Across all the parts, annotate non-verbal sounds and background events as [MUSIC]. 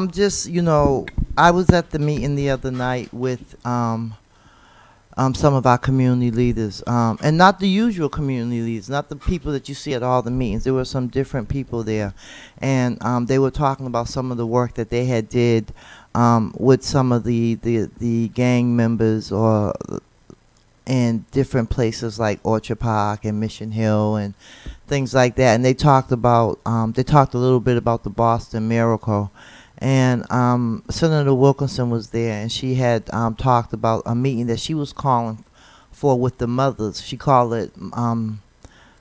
I'm just, you know, I was at the meeting the other night with um, um, some of our community leaders, um, and not the usual community leaders, not the people that you see at all the meetings. There were some different people there, and um, they were talking about some of the work that they had did um, with some of the, the the gang members or in different places like Orchard Park and Mission Hill and things like that. And they talked about um, they talked a little bit about the Boston Miracle. And um, Senator Wilkerson was there, and she had um, talked about a meeting that she was calling for with the mothers. She called it um,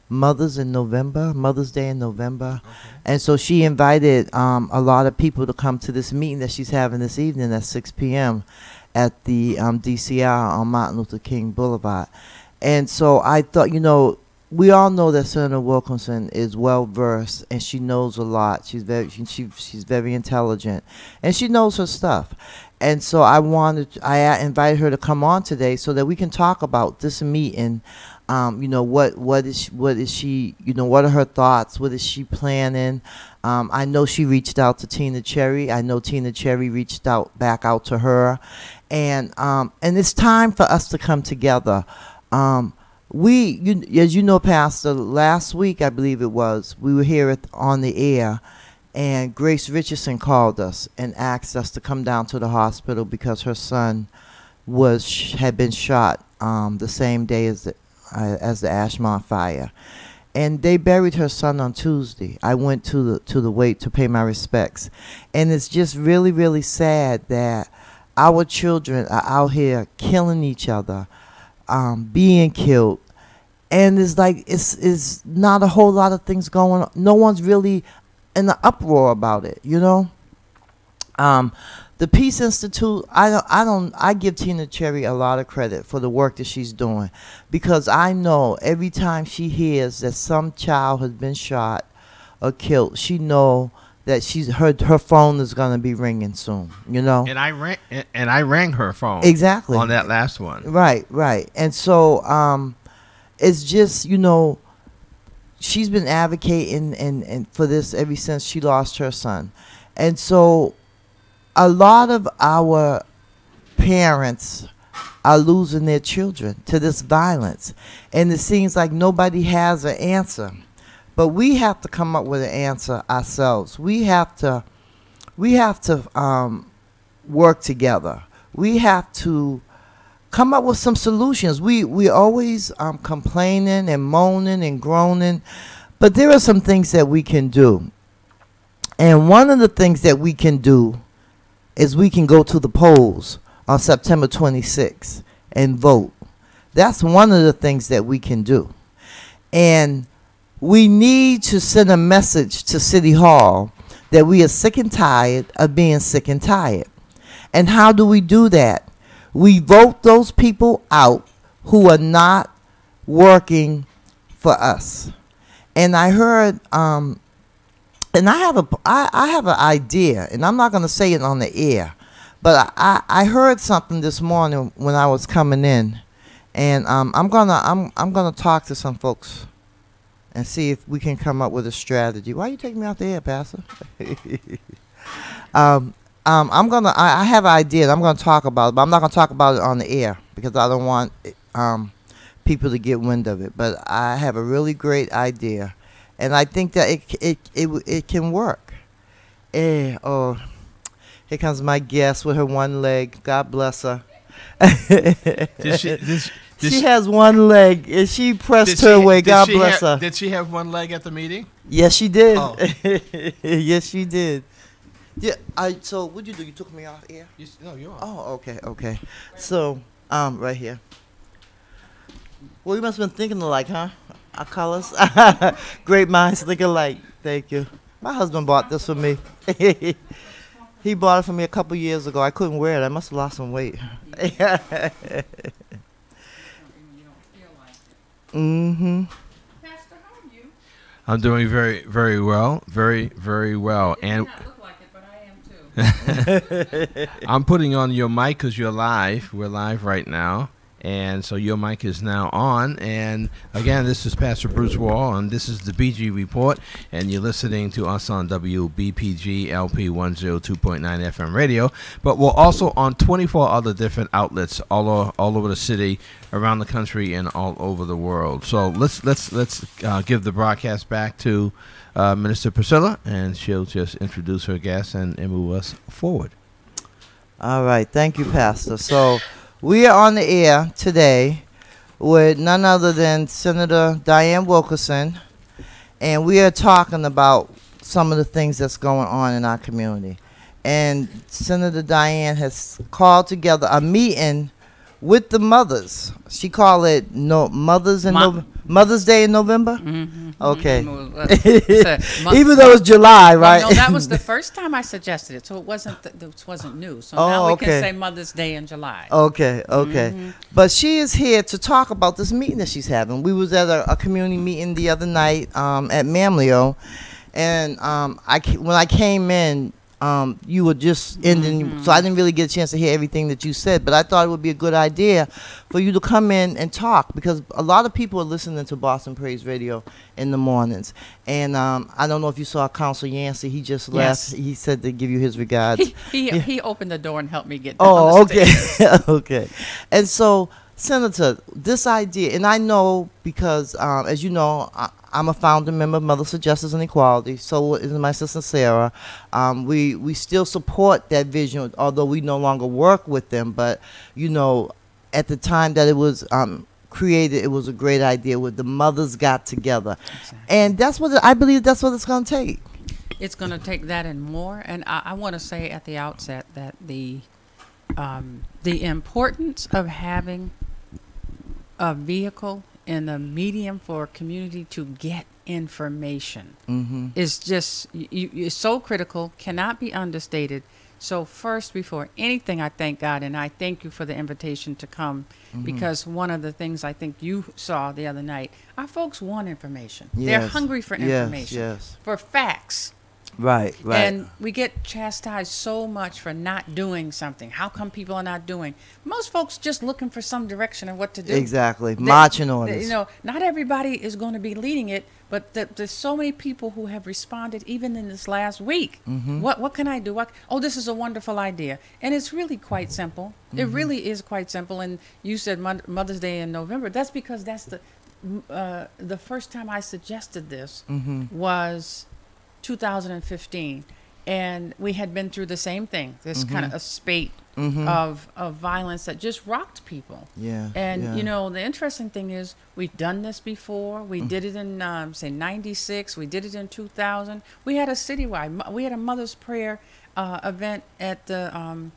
Mothers in November, Mother's Day in November. And so she invited um, a lot of people to come to this meeting that she's having this evening at 6 p.m. at the um, DCR on Martin Luther King Boulevard. And so I thought, you know, we all know that Senator Wilkerson is well versed and she knows a lot. She's very she, she she's very intelligent and she knows her stuff. And so I wanted I invited her to come on today so that we can talk about this meeting. Um, you know what what is she, what is she you know what are her thoughts? What is she planning? Um, I know she reached out to Tina Cherry. I know Tina Cherry reached out back out to her, and um, and it's time for us to come together. Um, we, you, as you know, Pastor, last week I believe it was, we were here at, on the air, and Grace Richardson called us and asked us to come down to the hospital because her son was had been shot um, the same day as the uh, as the Ashmont fire, and they buried her son on Tuesday. I went to the to the wake to pay my respects, and it's just really really sad that our children are out here killing each other um, being killed, and it's like it's it's not a whole lot of things going on. No one's really in the uproar about it, you know. Um, the Peace Institute, I don't, I don't, I give Tina Cherry a lot of credit for the work that she's doing, because I know every time she hears that some child has been shot or killed, she know that she's her her phone is gonna be ringing soon. You know. And I rang and I rang her phone exactly on that last one. Right, right, and so um, it's just you know, she's been advocating and and for this ever since she lost her son, and so a lot of our parents are losing their children to this violence, and it seems like nobody has an answer. But we have to come up with an answer ourselves. We have to, we have to um, work together. We have to come up with some solutions. We we always um, complaining and moaning and groaning, but there are some things that we can do. And one of the things that we can do is we can go to the polls on September 26th and vote. That's one of the things that we can do. And we need to send a message to City Hall that we are sick and tired of being sick and tired. And how do we do that? We vote those people out who are not working for us. And I heard, um, and I have a, I, I have an idea, and I'm not going to say it on the air, but I, I heard something this morning when I was coming in, and um, I'm gonna, I'm, I'm gonna talk to some folks and see if we can come up with a strategy. Why are you taking me out the air, Pastor? [LAUGHS] um, um, I'm gonna. I, I, have an idea. I'm gonna talk about it, but I'm not gonna talk about it on the air because I don't want um, people to get wind of it. But I have a really great idea, and I think that it it it, it can work. Eh, oh, here comes my guest with her one leg. God bless her. she, she, did she, she, has one leg, and she pressed her she, way. God bless ha- her. Did she have one leg at the meeting? Yes, she did. Oh. [LAUGHS] yes, she did. Yeah. I. So, what'd you do? You took me off air. You, no, you are. Oh, okay, okay. So, um, right here. Well, you must have been thinking alike, huh? Our colors. [LAUGHS] Great minds think alike. Thank you. My husband bought this for me. [LAUGHS] he bought it for me a couple years ago. I couldn't wear it. I must have lost some weight. Mm-hmm. Pastor, how are you? I'm doing very, very well. Very, very well. It and not look like it, but I am too. [LAUGHS] I'm putting on your mic because you're live. We're live right now, And so your mic is now on. And again, this is Pastor Bruce Wall, and this is the BG Report. And you're listening to us on WBPG LP 102.9 FM radio. But we're also on 24 other different outlets all, o- all over the city, around the country, and all over the world. So let's let's let's uh, give the broadcast back to uh, Minister Priscilla, and she'll just introduce her guests and, and move us forward. All right, thank you, Pastor. So we are on the air today with none other than Senator Dianne Wilkerson, and we are talking about some of the things that's going on in our community. And Senator Dianne has called together a meeting with the mothers. She called it no Mothers in Mo- Mother's Day in November. Mhm, Okay. mhm. [LAUGHS] Well, uh, so, mo- Even though it's July, well, right? no, that was [LAUGHS] the first time I suggested it, so it wasn't th- this wasn't new. So now Oh, we okay. can say Mother's Day in July. Okay, okay. Mhm. But she is here to talk about this meeting that she's having. We was at a, a community meeting the other night um, at Mamleo, and um, I when I came in, um, you were just ending, so I didn't really get a chance to hear everything that you said. But I thought it would be a good idea for you to come in and talk because a lot of people are listening to Boston Praise Radio in the mornings. And um, I don't know if you saw Council Yancey; he just left. Yes. He said to give you his regards. [LAUGHS] He he, Yeah. he opened the door and helped me get Oh, okay, [LAUGHS] okay. And so, Senator, this idea, and I know because, um, as you know, I, I'm a founding member of Mothers for Justice and Equality. So is my sister Sarah. Um, we we still support that vision, although we no longer work with them. But you know, at the time that it was um, created, it was a great idea. Where the mothers got together, Exactly. and that's what it- I believe. That's what it's going to take. It's going to take that and more. And I, I want to say at the outset that the um, the importance of having a vehicle and a medium for a community to get information Mm-hmm. is just you, is so critical, cannot be understated. So first, before anything, I thank God and I thank you for the invitation to come Mm-hmm. because one of the things I think you saw the other night, our folks want information. They're hungry for Yes, information, yes. for facts. Right. Right. And we get chastised so much for not doing something. How come people are not doing? Most folks just looking for some direction of what to do. exactly. They- Marching orders. You know, not everybody is going to be leading it, but th- there's so many people who have responded even in this last week. Mm-hmm. What what can I do? What, oh, this is a wonderful idea, and it's really quite simple. It Mm-hmm. really is quite simple. And you said Mon- Mother's Day in November. That's because that's the uh, the first time I suggested this Mm-hmm. was 2015. And we had been through the same thing, this kind of a spate Mhm. of, of violence that just rocked people. Yeah. And yeah. you know, the interesting thing is we've done this before. We Mm. did it in um, say '96. We did it in 2000. We had a citywide. We had a Mother's Prayer uh, event at the um,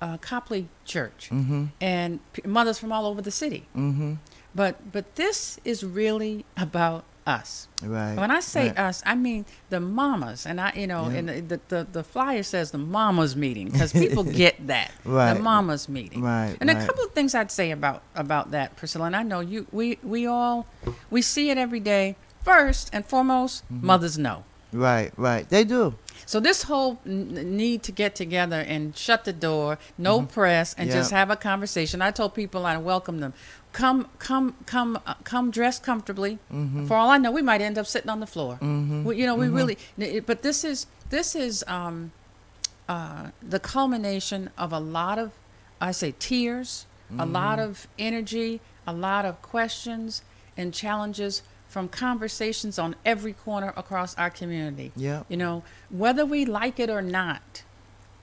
uh, Copley Church, Mm-hmm. and p- mothers from all over the city. Mm-hmm. But but this is really about us. Right. When I say right. us, I mean the mamas, and I, you know, Yeah. and the, the the the flyer says the mamas meeting because people [LAUGHS] get that Right. the mamas meeting. Right, And a couple of things I'd say about about that, Priscilla. And I know you, we we all we see it every day. First and foremost, Mm-hmm. mothers know. Right. Right. They do. So this whole n- need to get together and shut the door, no press, and Mm-hmm. Yeah. just have a conversation. I told people I welcome them. Come, come, come, uh, come dressed comfortably. Mm-hmm. For all I know, we might end up sitting on the floor. Mhm. We, you know, we really. n- it- But this is this is um, uh, the culmination of a lot of, I say, tears, a lot of energy, a lot of questions and challenges from conversations on every corner across our community. Yeah. You know, whether we like it or not,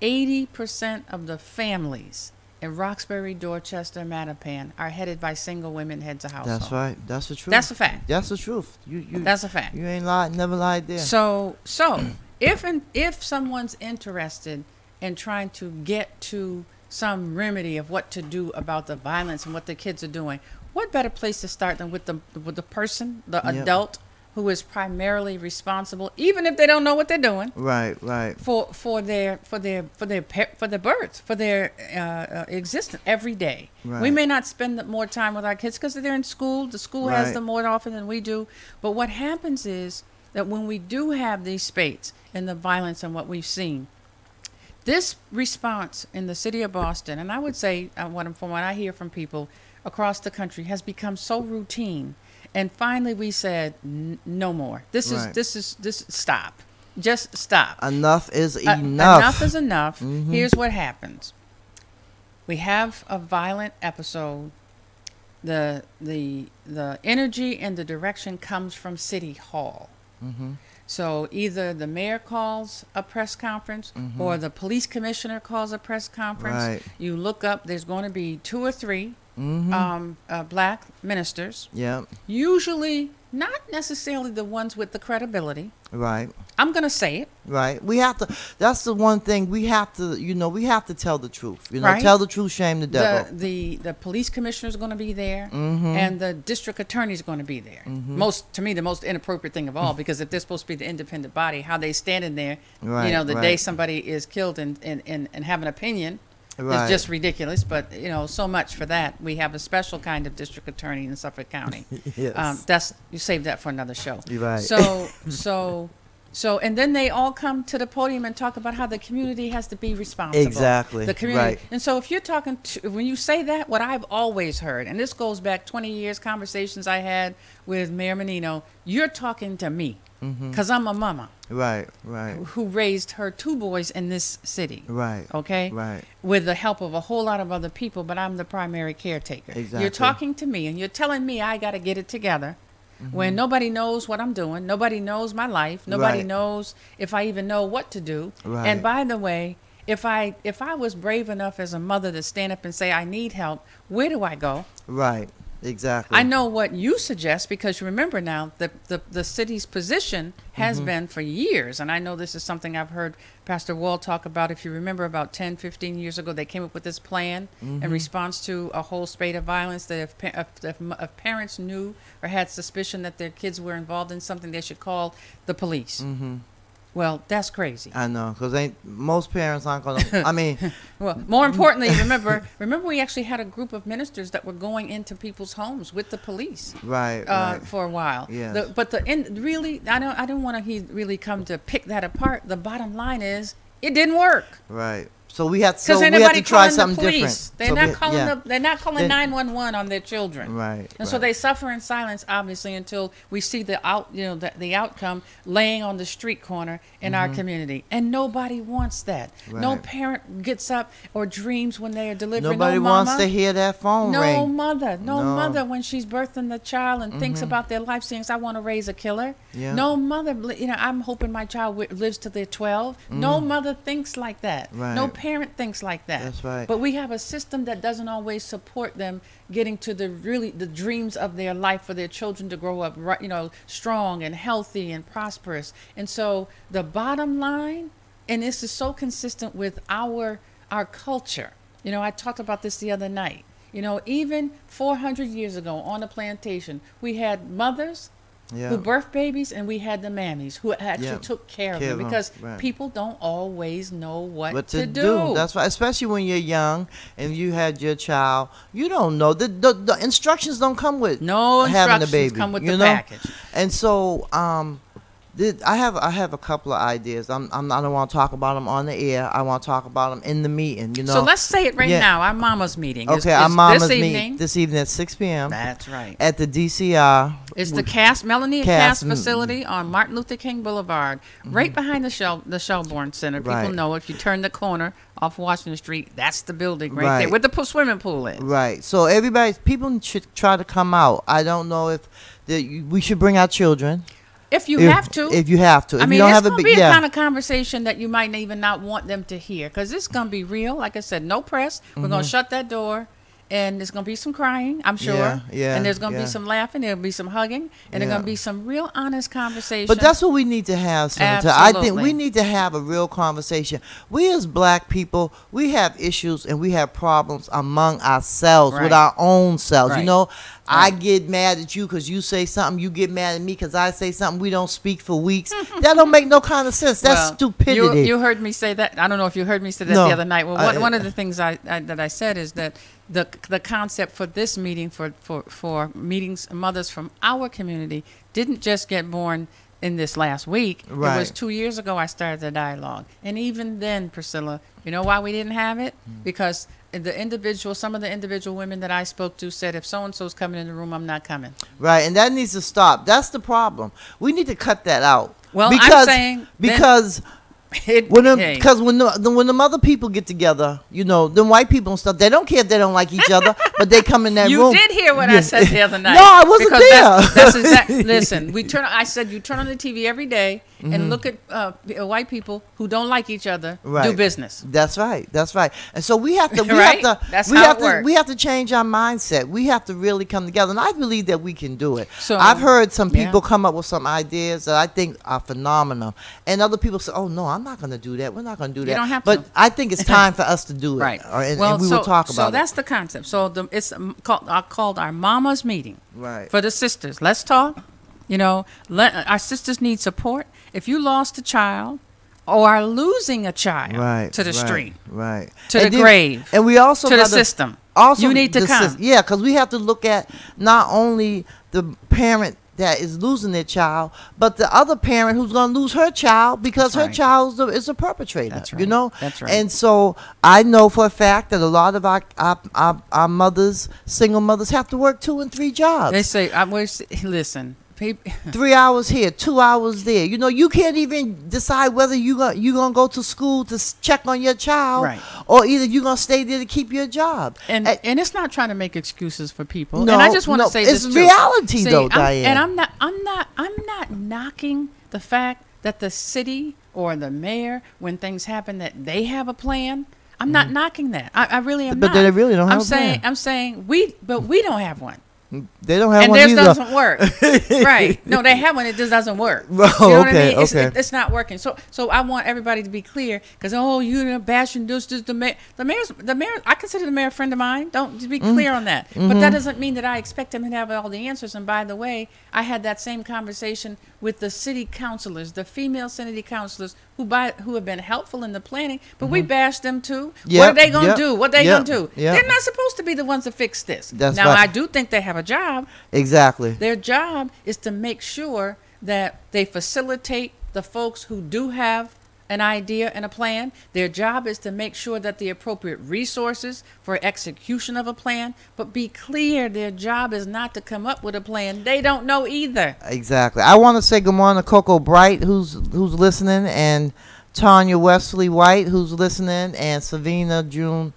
80% of the families in Roxbury, Dorchester, Mattapan are headed by single women heads of household. That's right. That's the truth. That's a fact. That's the truth. You. You. That's a fact. you ain't lied. Never lied there. So, so if and if someone's interested in trying to get to some remedy of what to do about the violence and what the kids are doing, what better place to start than with the with the person, the Yep. adult who is primarily responsible, even if they don't know what they're doing, right. Right. for for their for their for their for their birth, for their uh, uh, existence every day. We may not spend more time with our kids because they're in school. The school has them more often than we do. But what happens is that when we do have these spates and the violence and what we've seen, this response in the city of Boston, and I would say uh, what from what I hear from people, across the country has become so routine. And finally, we said, "N- no more. This is this is this. Stop. Just stop. Enough is Uh, enough. enough is enough. Mhm. Here's what happens. We have a violent episode. The the the energy and the direction comes from City Hall. hmm So either the mayor calls a press conference or the police commissioner calls a press conference. Mm-hmm. Right. You look up. There's going to be two or 3 hmm um, uh, black ministers. yeah. Usually not necessarily the ones with the credibility. Right. I'm going to say it. Right. We have to. That's the one thing we have to. You know, we have to tell the truth. You know, Right. tell the truth, shame the devil. The, the the police commissioner is going to be there, Mhm. and the district attorney is going to be there. Mm-hmm. Most to me, the most inappropriate thing of all, [LAUGHS] because if they're supposed to be the independent body, how they stand in there, Right, you know, the day somebody is killed and and, and, and have an opinion Right. is just ridiculous. But you know, so much for that. We have a special kind of district attorney in Suffolk County. [LAUGHS] yes. Um, that's you save that for another show. You're right. So [LAUGHS] so so and then they all come to the podium and talk about how the community has to be responsible. Exactly, The community. right. And so if you're talking to when you say that, what I've always heard, and this goes back 20 years, conversations I had with Mayor Menino, you're talking to me Mm-hmm. Because I'm a mama Right. Right. who raised her two boys in this city. Right. Okay Right. with the help of a whole lot of other people, but I'm the primary caretaker. Exactly. You're talking to me and you're telling me I got to get it together when mm-hmm. nobody knows what I'm doing, nobody knows my life, nobody Right. knows if I even know what to do. Right. And by the way, if I if I was brave enough as a mother to stand up and say I need help, where do I go? Right. Exactly. I know what you suggest because you remember now the, the, the city's position has Mm-hmm. been for years. And I know this is something I've heard Pastor Wall talk about. If you remember about 10, 15 years ago, they came up with this plan Mm-hmm. in response to a whole spate of violence that if, if, if, if parents knew or had suspicion that their kids were involved in something, they should call the police. hmm Well, that's crazy. I know, cause ain't most parents aren't gonna. I mean, [LAUGHS] Well, more importantly, [LAUGHS] remember, remember we actually had a group of ministers that were going into people's homes with the police. right. uh, right. for a while. yeah. But the end really, I don't, I don't want to he really come to pick that apart. The bottom line is, it didn't work Right. So we have so we anybody to try something the police. different. They're So not calling yeah. the, they're not calling nine one one on their children. Right. And so they suffer in silence, obviously, until we see the out, you know, the, the outcome laying on the street corner in our community, and nobody wants that. Right. No Mm-hmm. Parent gets up or dreams when they are delivering. Nobody no wants to hear that phone no ring. mother, no, No. Mm-hmm. mother when she's birthing the child and thinks about their life, thinks I want to raise a killer. Yeah. No mother, you know, I'm hoping my child lives to they're 12. No mother thinks like that. Right. No Mm. Parent thinks like that. That's right. But we have a system that doesn't always support them getting to the really the dreams of their life for their children to grow up, right, you know, strong and healthy and prosperous. And so the bottom line, and this is so consistent with our our culture. You know, I talked about this the other night. You know, even 400 years ago on the plantation, we had mothers yeah. who birthed babies and we had the mammies who actually Yeah. took care of them because right. people don't always know what, what to, to, do. That's why, especially when you're young and you had your child, you don't know the the, the instructions don't come with no having instructions baby. come with you the know? package. And so, um, did, I have I have a couple of ideas. I'm, I'm I don't want to talk about them on the air. I want to talk about them in the meeting. You know. so let's say it right Yeah. now. Our mama's meeting. is- okay, our is mama's this meeting evening. this evening at 6 p.m. That's right. at the DCR. It's the Cass Melnea and Cass, Cass, mm. facility on Martin Luther King Boulevard, right behind the Shell the Shelburne Center. People Mm-hmm. Right. know if you turn the corner off Washington Street, that's the building right, Right. there where the po- swimming pool is. Right. So everybody, people should try to come out. I don't know if the, we should bring our children. If you if, have to. If you have to. If I mean, you don't it's have a gonna big, be a kind of conversation that you might even not want them to hear, because it's gonna be real. Like I said, no press. We're gonna mm-hmm. shut that door, and there's gonna be some crying, I'm sure. Yeah, yeah, And there's gonna yeah. be some laughing. There'll be some hugging, and there's gonna be some real honest conversation. But that's what we need to have. Senator. I think we need to have a real conversation. We as black people, we have issues and we have problems among ourselves with our own selves. You Right. know, I get mad at you because you say something. You get mad at me because I say something. We don't speak for weeks. [LAUGHS] that don't make no kind of sense. That's Well, stupidity. You, you heard me say that. I don't know if you heard me say that No, the other night. Well, I- one, one uh, of the things I, I that I said is that the the concept for this meeting for for for meetings mothers from our community didn't just get born in this last week. Right. It was two years ago I started the dialogue, and even then, Priscilla, you know why we didn't have it? Hmm. Because the individual, some of the individual women that I spoke to said, if so and so's coming in the room, I'm not coming. Right, and that needs to stop. That's the problem. We need to cut that out. Well, I'm because, saying then- because It, when because when the, the when the other people get together, you know, the white people and stuff, they don't care if they don't like each other, [LAUGHS] but they come in that you room. You did hear what I said the other night. [LAUGHS] No, I wasn't because That's, there. that's exact. [LAUGHS] Listen, we turn. I said you turn on the TV every day Mm-hmm. and look at uh, uh, white people who don't like each other do business. That's right. That's right. And so we have to [LAUGHS] we Right? have to That's we how have it to works. we have to change our mindset. We have to really come together. And I believe that we can do it. So- I've heard some Yeah. people come up with some ideas that I think are phenomenal. And other people say, "Oh no, I'm not going to do that. We're not going to do that." You don't have but to. I think it's [LAUGHS] time for us to do it. Right. Or- and, well, and we so, will talk about so about that's the concept. So the, it's um, called, uh, called our mama's meeting. Right. for the sisters. Let's talk. You know, let our sisters need support. If you lost a child or are losing a child right. to the right, street, Right. to And the then- grave, And we also to the system, also you need to come. sys- yeah, because we have to look at not only the parent that is losing their child, but the other parent who's going to lose her child because That's her right. child is, a perpetrator. That's You know. That's right. And so I know for a fact that a lot of our our, our, our mothers, single mothers, have to work two and three jobs. they say, I wish, [LAUGHS] listen, [LAUGHS] three hours here, two hours there. You know, you can't even decide whether you going you gonna go to school to check on your child, Right. or either you are gonna stay there to keep your job. and Eh, and it's not trying to make excuses for people. No, and I just want to no, say it's reality See, though, I'm- Dianne. And I'm not, I'm not, I'm not knocking the fact that the city or the mayor, when things happen, that they have a plan. I'm not knocking that. I, I really am Mm-hmm. But not. they really don't I'm saying. I'm saying we, but we don't have one. They don't have and one theirs either. doesn't work. [LAUGHS] right? No, they have one. It just doesn't work. Oh, [LAUGHS] you know what I okay, mean? It's, okay. it- it's not working. So, so I want everybody to be clear because oh, you're bashing this, this, the mayor. The mayor's, the mayor. I consider the mayor a friend of mine. Don't to be Mm-hmm. clear on that. But that doesn't mean that I expect him to have all the answers. And by the way, I had that same conversation with the city councilors, the female city councilors who by who have been helpful in the planning, but we bashed them too. what Mm-hmm. Are they gonna yep, do? What are they yep, gonna do? yep. They're not supposed to be the ones to fix this. That's now right. I do think they have a job. exactly. Their job is to make sure that they facilitate the folks who do have an idea and a plan. Their job is to make sure that the appropriate resources for execution of a plan, but be clear their job is not to come up with a plan. They don't know either. Exactly. I want to say good morning to Coco Bright, who's who's listening, and Tanya Wesley White, who's listening, and Savina June,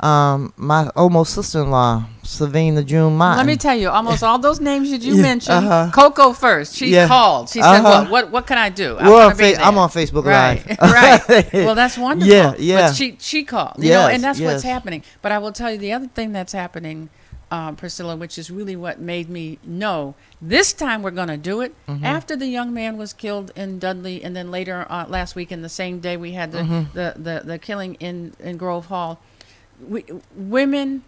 um, my almost sister-in-law, Savina June Martin. Let me tell you, almost all those names that you [LAUGHS] Yeah, mentioned, uh-huh. Coco first. She Yeah, called. She said, uh-huh. "What? What? What can I do? I on fa- I'm on Facebook right, Live. [LAUGHS] right. [LAUGHS] Well, that's wonderful. Yeah, yeah. But she she called, you know, and that's what's happening. But I will tell you the other thing that's happening, um, Priscilla, which is really what made me know this time we're going to do it. Mm-hmm. After the young man was killed in Dudley, and then later uh, last week, in the same day, we had the Mm-hmm. the, the the killing in in Grove Hall. We, women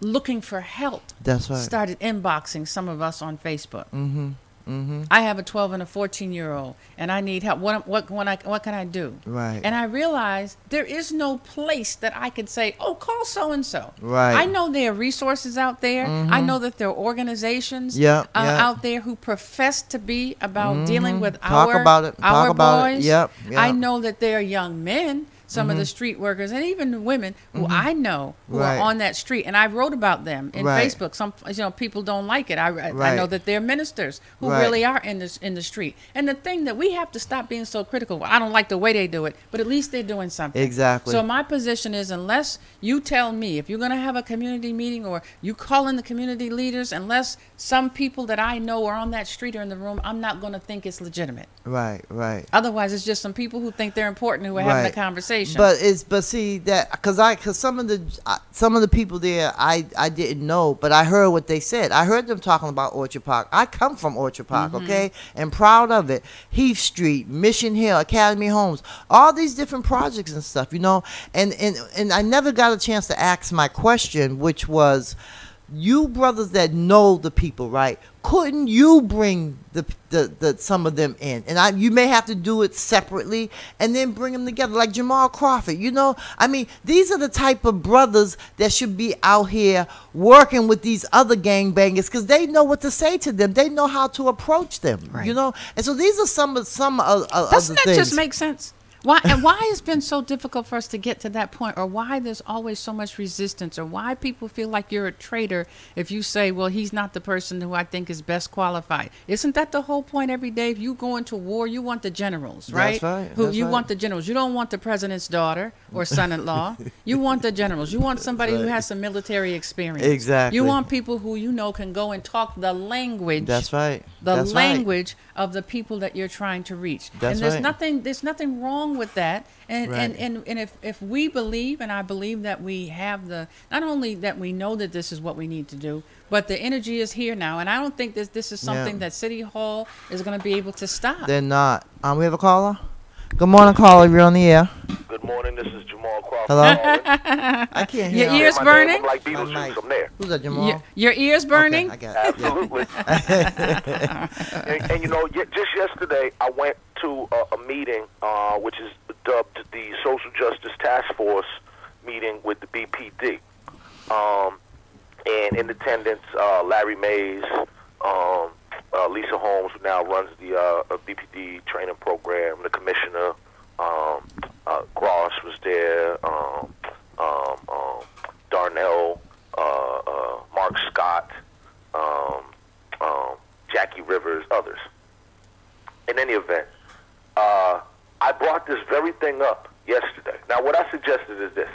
looking for help That's right. started inboxing some of us on Facebook. Mm-hmm. Mm-hmm. I have a 12 and a 14 year old, and I need help. What what what, I, what can I do? Right. And I realized there is no place that I could say, "Oh, call so and so." Right. Mm-hmm. I know there are resources out there. I know that there are organizations Yep, uh, yep. out there who profess to be about dealing with Mm-hmm. Talk our about it. our Talk about it. boys. Yep, I know that there are young men. Some of the street workers and even women who I know who Mm-hmm. Right. are on that street, and I wrote about them in Right. Facebook. Some you know people don't like it. I, I- I know that they're ministers who Right. really are in this in the street. And the thing that we have to stop being so critical. I don't like the way they do it, but at least they're doing something. Exactly. So my position is, unless you tell me if you're going to have a community meeting or you call in the community leaders, unless some people that I know are on that street or in the room, I'm not going to think it's legitimate. Right. Right. Otherwise, it's just some people who think they're important who are having a Right. Conversation. But it's but see that because I because some of the uh, some of the people there I I didn't know, but I heard what they said. I heard them talking about Orchard Park. I come from Orchard Park, Mm-hmm. okay, and proud of it. Heath Street, Mission Hill, Academy Homes, all these different projects and stuff, you know. And and and I never got a chance to ask my question, which was. You brothers that know the people, right? Couldn't you bring the, the the some of them in, and I you may have to do it separately, and then bring them together, like Jamal Crawford. You know, I mean, these are the type of brothers that should be out here working with these other gangbangers because they know what to say to them. They know how to approach them. You know, and so these are some of some of, of Doesn't that things. just make sense? Why and why it's been so difficult for us to get to that point, or why there's always so much resistance, or why people feel like you're a traitor if you say, "Well, he's not the person who I think is best qualified." Isn't that the whole point? Every day, if you go into war, you want the generals, right? That's right, Who that's you right. want the generals? You don't want the president's daughter or son-in-law. [LAUGHS] you want the generals. You want somebody who has some military experience. Exactly. You want people who you know can go and talk the language That's right. the That's right. language of the people that you're trying to reach. That's and there's right. nothing there's nothing wrong with that. And, and and and if if we believe and I believe that we have the not only that we know that this is what we need to do, but the energy is here now and I don't think this this is something Yeah. that City Hall is going to be able to stop. They're not. Um, we have a caller. Good morning, caller. You're on the air. Good morning. This is Jamal Crawford. Hello? [LAUGHS] I can't Your hear. ears My name, burning? I'm like Beetlejuice. mic. I'm there. Who's that, Jamal? your, your ears burning? Okay, I got it. Absolutely. [LAUGHS] and, and you know, just yesterday I went to a, a meeting, uh, which is dubbed the Social Justice Task Force meeting with the BPD. Um, and in attendance, uh, Larry Mayes, um, uh, Lisa Holmes, who now runs the uh, uh, BPD training program, the commissioner, um, uh, Gross was there, um, um, um, Darnell, uh, uh, Mark Scott, um, um, Jackie Rivers, others. In any event, uh, I brought this very thing up yesterday. Now, what I suggested is this: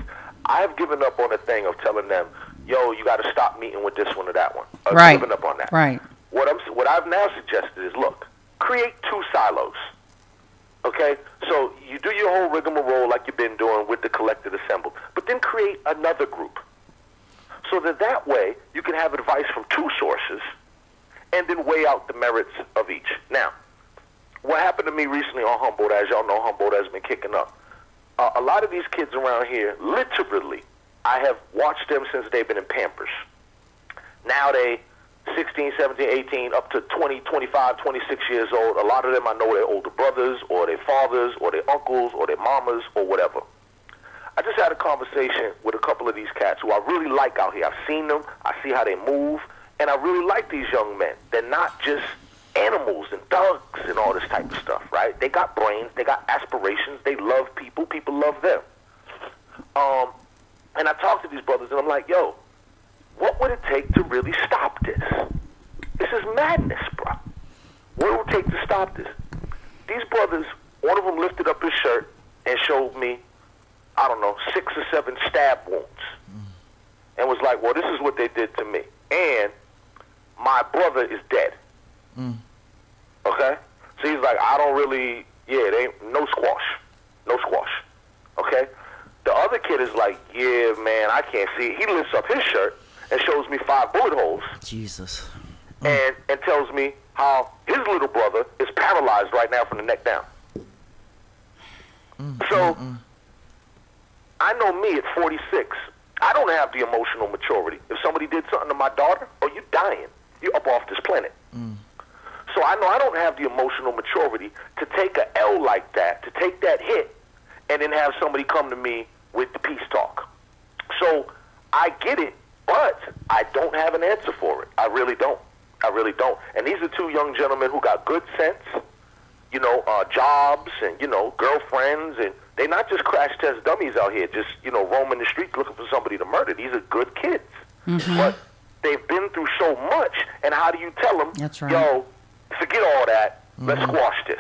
I have given up on the thing of telling them, "Yo, you got to stop meeting with this one or that one." I've Right. given up on that. Right. I've now suggested is, look, create two silos. Okay, so you do your whole rigmarole like you've been doing with the collected assembled, but then create another group, so that that way you can have advice from two sources, and then weigh out the merits of each. Now, what happened to me recently on Humboldt, as y'all know, Humboldt has been kicking up. Uh, a lot of these kids around here, literally, I have watched them since they've been in Pampers. Now they 16, 17, 18, up to 20, 25, 26 years old. A lot of them I know their older brothers or their fathers or their uncles or their mamas or whatever. I just had a conversation with a couple of these cats who I really like out here. I've seen them, I see how they move, and I really like these young men. They're not just animals and thugs and all this type of stuff, right? They got brains, they got aspirations, they love people, people love them. Um, and I talked to these brothers, and I'm like, yo, what would it take to really stop this? This is madness, bro. What would it take to stop this? These brothers, one of them lifted up his shirt and showed me, I don't know, six or seven stab wounds. And was like, well, this is what they did to me. And my brother is dead. Okay? So he's like, I don't really, yeah, it ain't, no squash. No squash. Okay? The other kid is like, yeah, man, I can't see. He lifts up his shirt and shows me five bullet holes Jesus. and, and tells me how his little brother is paralyzed right now from the neck down. Mm, so, mm, mm. I know me at 46. I don't have the emotional maturity. If somebody did something to my daughter, oh, you're dying. You're up off this planet. So I know I don't have the emotional maturity to take a L like that, to take that hit, and then have somebody come to me with the peace talk. So I get it, but I don't have an answer for it. I really don't. I really don't. And these are two young gentlemen who got good sense, you know, uh, jobs and, you know, girlfriends. And they're not just crash test dummies out here, just, you know, roaming the streets looking for somebody to murder. These are good kids. But they've been through so much. And how do you tell them, That's right. yo, forget all that. Let's squash this.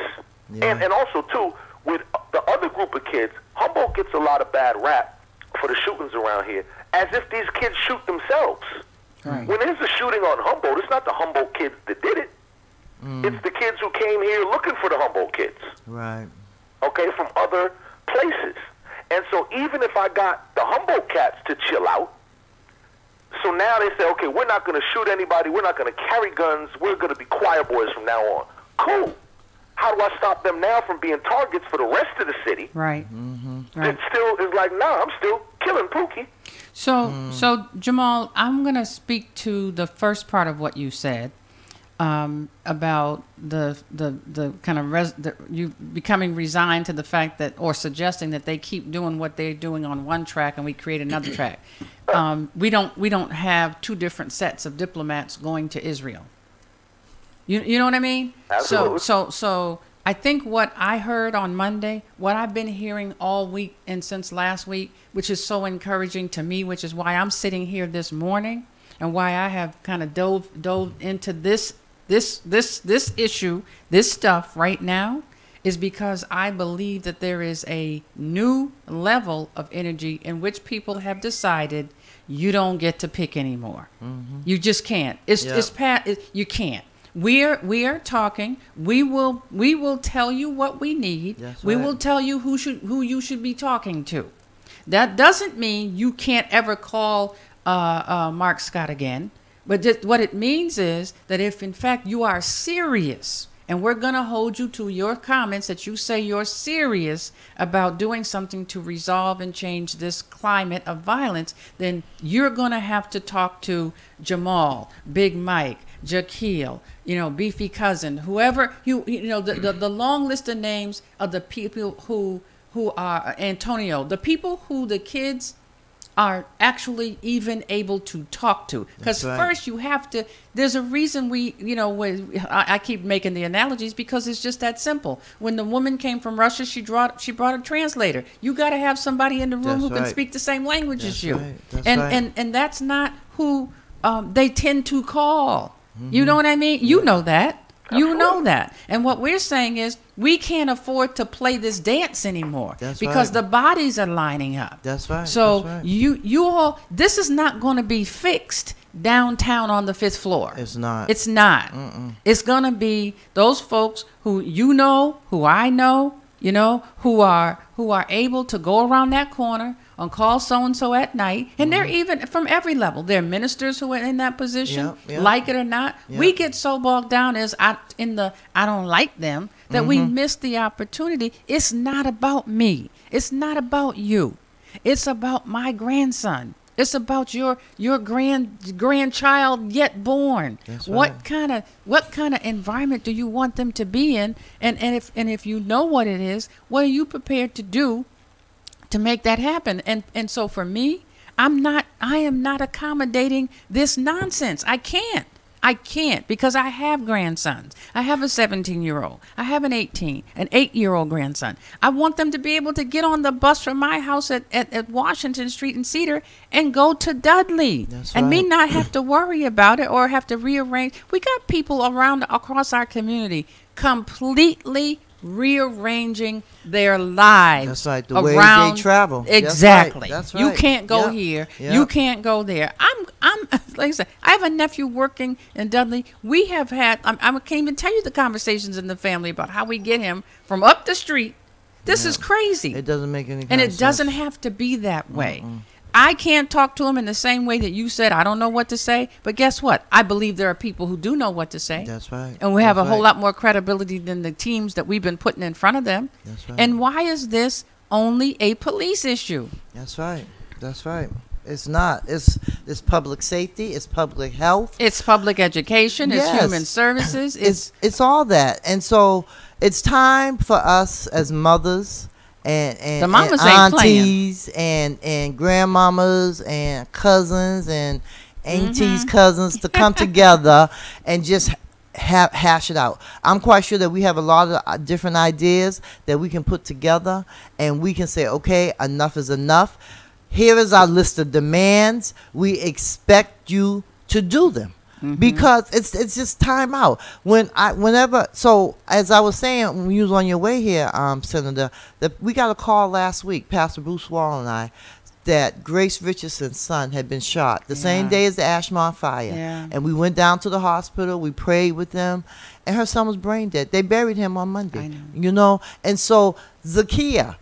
Yeah. And, and also, too, with the other group of kids, Humboldt gets a lot of bad rap for the shootings around here, as if these kids shoot themselves. Right. When there's a shooting on Humboldt, it's not the Humboldt kids that did it. It's the kids who came here looking for the Humboldt kids, Right. okay, from other places. And so even if I got the Humboldt cats to chill out, so now they say, okay, we're not going to shoot anybody, we're not going to carry guns, we're going to be choir boys from now on. Cool. How do I stop them now from being targets for the rest of the city? Right. mm-hmm That still is like, nah, I'm still killing Pookie. So, so Jamal, I'm going to speak to the first part of what you said um, about the the the kind of res- the, you becoming resigned to the fact that, or suggesting that they keep doing what they're doing on one track and we create another track. [CLEARS THROAT] Um, we don't we don't have two different sets of diplomats going to Israel. You you know what I mean? Absolutely. So so so I think what I heard on Monday, what I've been hearing all week and since last week, which is so encouraging to me, which is why I'm sitting here this morning and why I have kind of dove dove into this this this this issue, this stuff right now is because I believe that there is a new level of energy in which people have decided you don't get to pick anymore. Mm-hmm. You just can't. It's Yeah. it's pat. It, you can't. We're we are talking. We will we will tell you what we need. We right. will tell you who should who you should be talking to. That doesn't mean you can't ever call uh, uh, Mark Scott again. But just, what it means is that if in fact you are serious, and we're going to hold you to your comments that you say you're serious about doing something to resolve and change this climate of violence, then you're going to have to talk to Jamal, Big Mike, Jaquil, you know, Beefy Cousin, whoever you you know the, the, the long list of names of the people who who are Antonio, the people who the kids are actually even able to talk to. Because right. first you have to. There's a reason we, you know, when I, I keep making the analogies because it's just that simple. When the woman came from Russia, she brought she brought a translator. You got to have somebody in the room That's who can speak the same language as you. right. And right. and and that's not who um, they tend to call. Mm-hmm. You know what I mean? You know that. You know that. And what we're saying is we can't afford to play this dance anymore That's because right. the bodies are lining up. That's right. So that's right. you you all this is not going to be fixed downtown on the fifth floor. It's not. It's not. It's going to be those folks who you know, who I know, you know, who are who are able to go around that corner on call so and so at night, and they're even from every level. They're ministers who are in that position, Yep, yep. like it or not. We get so bogged down as I in the I don't like them that we Mm-hmm. miss the opportunity. It's not about me. It's not about you. It's about my grandson. It's about your your grand grandchild yet born. That's what right. kind of what kind of environment do you want them to be in? And and if and if you know what it is, what are you prepared to do to make that happen? And and so for me, I'm not I am not accommodating this nonsense. I can't. I can't because I have grandsons. I have a 17 year old. I have an 18, an 8 year old grandson. I want them to be able to get on the bus from my house at, at, at Washington Street and Cedar and go to Dudley. That's and me not have to worry about it or have to rearrange. We got people around across our community completely rearranging their lives. That's right, the way they around travel. That's right, Exactly. that's You can't go Yep, here. yep. You can't go there. I'm I'm [LAUGHS] like I said, I have a nephew working in Dudley. We have had I'm, I can't even tell you the conversations in the family about how we get him from up the street. This is crazy. It doesn't make any. and it of doesn't have to be that way. I can't talk to them in the same way that you said I don't know what to say, but guess what? I believe there are people who do know what to say. That's right. And we have That's a whole right. lot more credibility than the teams that we've been putting in front of them. That's right. And why is this only a police issue? That's right. That's right. It's not. It's it's public safety. It's public health. It's public education, it's Yes. human services, [COUGHS] It's it's it's all that. And so it's time for us as mothers and and, The mamas and aunties and and grandmamas and cousins and aunties Mm-hmm. cousins to come [LAUGHS] together and just ha- hash it out. I'm quite sure that we have a lot of uh, different ideas that we can put together and we can say, okay, enough is enough. Here is our list of demands. We expect you to do them because it's it's just time out. When I whenever so as I was saying when you was on your way here, um, Senator, that we got a call last week, Pastor Bruce Wall and I, that Grace Richardson's son had been shot the same day as the Ashmont fire, Yeah. and we went down to the hospital. We prayed with them, and her son was brain dead. They buried him on Monday. Know. You know, and so Zakia,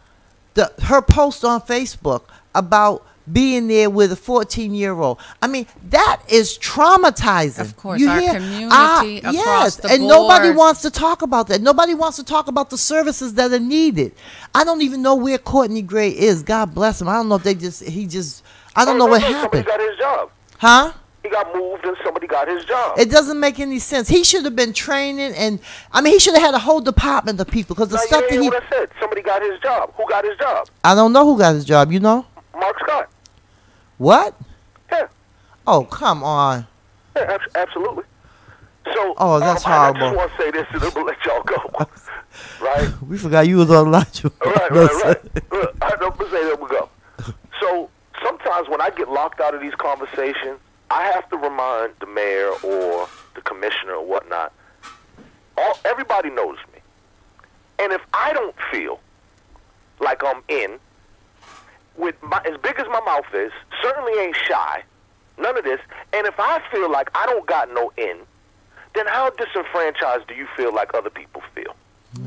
the her post on Facebook about being there with a 14 year old. I mean, that is traumatizing. Of course, our community Ah, across yes, the and nobody wants to talk about that. Nobody wants to talk about the services that are needed. I don't even know where Courtney Grey is. God bless him. I don't know if they just he just I don't know what happened. Somebody got his job. Huh? He got moved and somebody got his job. It doesn't make any sense. He should have been training, and I mean, he should have had a whole department of people because the Now, stuff you that hear he. what I said. Somebody got his job. Who got his job? I don't know who got his job. You know Mark Scott. What? Yeah, Oh, come on. yeah abs- absolutely. So, Oh, that's um, I horrible. just want to say this and then we'll let y'all go. [LAUGHS] right? We forgot you was on line. Right, right, right. I don't say there we go. So sometimes when I get locked out of these conversations, I have to remind the mayor or the commissioner or whatnot. All everybody knows me, and if I don't feel like I'm in, with my, as big as my mouth is, certainly ain't shy, none of this. And if I feel like I don't got no in, then how disenfranchised do you feel like other people feel?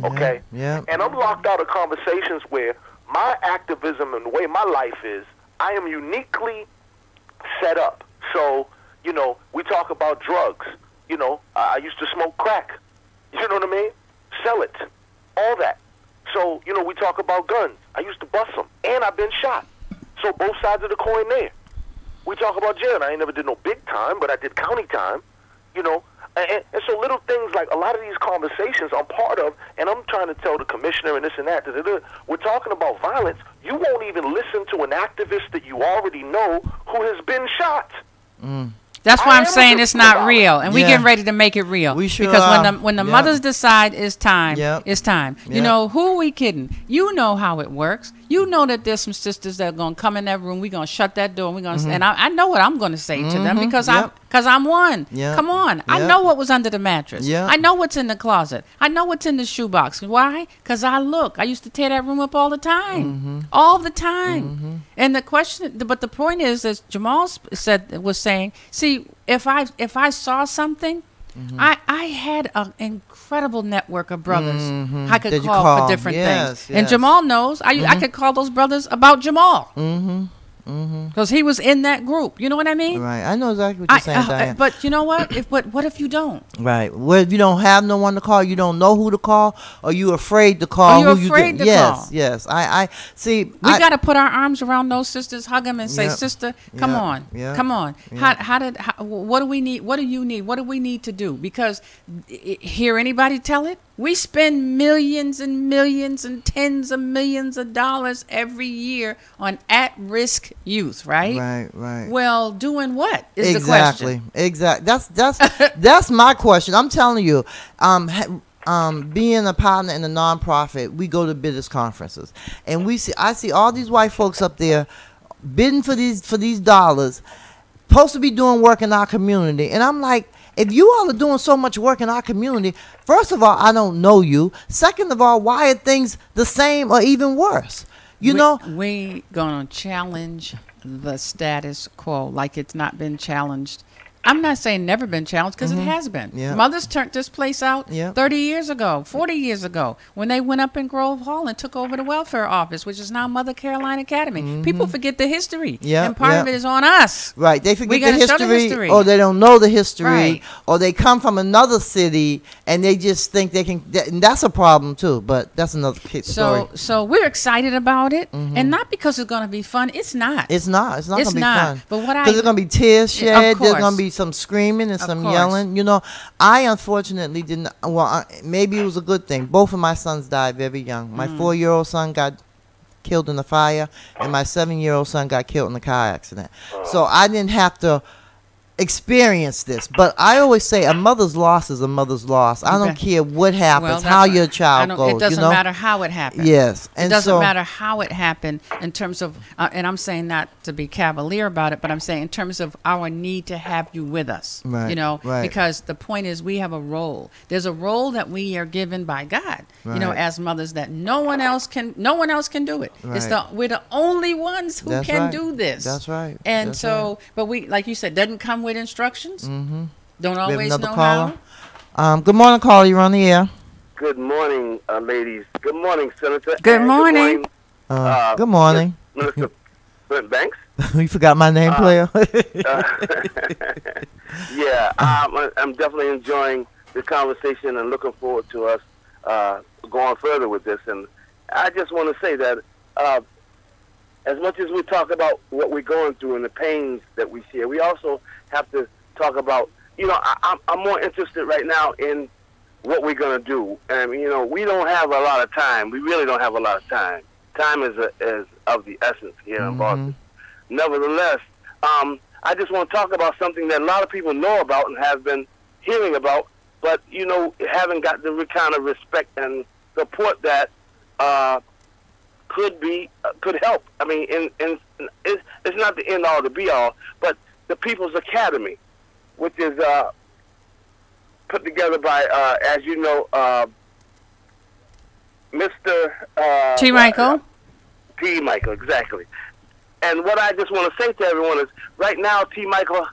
Okay? Yeah. And I'm locked out of conversations where my activism and the way my life is, I am uniquely set up. So, you know, we talk about drugs. You know, I I used to smoke crack. You know what I mean? Sell it. All that. So, you know, we talk about guns. I used to bust them. And I've been shot. So both sides of the coin there. We talk about jail. I ain't never did no big time, but I did county time. You know, and, and so little things like a lot of these conversations I'm part of, and I'm trying to tell the commissioner and this and that. Da, da, da, we're talking about violence. You won't even listen to an activist that you already know who has been shot. Mm. That's why I'm am saying it's not real, and we Yeah. getting ready to make it real. We sure because when the when the Yep. mothers decide it's time, Yep. it's time. You know who are we kidding? You know how it works. You know that there's some sisters that are gonna come in that room. We're gonna shut that door. and We're gonna and I, I know what I'm gonna say to them because I'm Mm-hmm. Because I'm one. Yep. Come on, I know what was under the mattress. Yep. I know what's in the closet. I know what's in the shoebox. Why? Because I look. I used to tear that room up all the time, Mm-hmm. all the time. And the question, but the point is, as Jamal said, was saying, see, if I if I saw something. Mm-hmm. I, I had an incredible network of brothers I could call, call. for different Yes, things. And. Jamal knows. I, I could call those brothers about Jamal. Mm-hmm. Because he was in that group. You know what I mean? Right. I know exactly what you're I, saying, uh, Dianne. but you know what? If but what if you don't? Right. Well, if you don't have no one to call, you don't know who to call, or you afraid to call. You're who afraid you to yes, call. Yes. Yes. I. I see. We got to put our arms around those sisters, hug them, and say, Yep. "Sister, come Yep. on, Yep. come on. How, how did? How, what do we need? What do you need? What do we need to do? Because hear anybody tell it? We spend millions and millions and tens of millions of dollars every year on at-risk youth, right? Right. Right. Well, doing what is the exactly. question? Exactly. That's that's [LAUGHS] that's my question. I'm telling you. Um. um, being a partner in a nonprofit, we go to business conferences, and we see. I see all these white folks up there bidding for these for these dollars, supposed to be doing work in our community, and I'm like, if you all are doing so much work in our community, first of all, I don't know you. Second of all, why are things the same or even worse? You we, know, we gonna challenge the status quo like it's not been challenged. I'm not saying never been challenged because it has been. Mm-hmm. Yeah. Mothers turned this place out Yeah. 30 years ago, 40 years ago, when they went up in Grove Hall and took over the welfare office, which is now Mother Caroline Academy. People forget the history. Mm-hmm. Yeah, And part of it is on us. Right, they forget the history, the history. or they don't know the history, Right. or they come from another city and they just think they can. That, and that's a problem too. But that's another story. So, so we're excited about it, and not because it's going to be fun. It's not. It's not. It's not gonna be not. fun. But what I- because there's gonna be tears Yeah, shed. There's gonna be some screaming and Of some course. yelling. You know, I unfortunately didn't. Well, I, maybe it was a good thing. Both of my sons died very young. Mm. My four-year-old son got killed in the fire, and my seven-year-old son got killed in a car accident. So I didn't have to experience this. But I always say a mother's loss is a mother's loss. I don't care what happens, Well, how your child goes. It doesn't you know? matter how it happened. Yes, It and doesn't so, matter how it happened in terms of, uh, and I'm saying not to be cavalier about it, but I'm saying in terms of our need to have you with us. Right, You know, right. because the point is we have a role. There's a role that we are given by God. You know, as mothers, that no one else can. No one else can do it. It's the we're the only ones who That's can right. do this. That's right. And That's so, but we, like you said, doesn't come with instructions. Mm-hmm. Don't always know caller. how. Um, good morning, caller. You're on the air. Good morning, uh, ladies. Good morning, Senator. Good And morning. Uh, Uh, good morning. Minister Brent Banks. [LAUGHS] you forgot my name, player. Uh, [LAUGHS] yeah, um, I- I'm definitely enjoying the conversation and looking forward to us uh, going further with this. And I just want to say that uh, as much as we talk about what we're going through and the pains that we share, we also have to talk about, you know, I, I'm, I'm more interested right now in what we're going to do. And, you know, we don't have a lot of time. We really don't have a lot of time. Time is, a, is of the essence here in Boston. Nevertheless, um, I just want to talk about something that a lot of people know about and have been hearing about, but, you know, haven't got the kind of respect and support that uh, could be uh, could help. I mean, in, in, it's, it's not the end all, the be all, but the People's Academy, which is uh, put together by, uh, as you know, uh, Mr. Uh, T. Michael. T. Michael, exactly. And what I just want to say to everyone is, right now, T. Michael,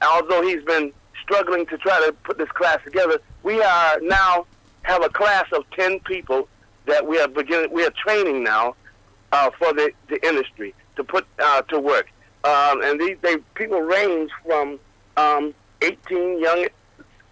although he's been struggling to try to put this class together, we are now have a class of ten people that we are beginning, we are training now uh, for the, the industry to put uh, to work. Um, and these they people range from um, 18 young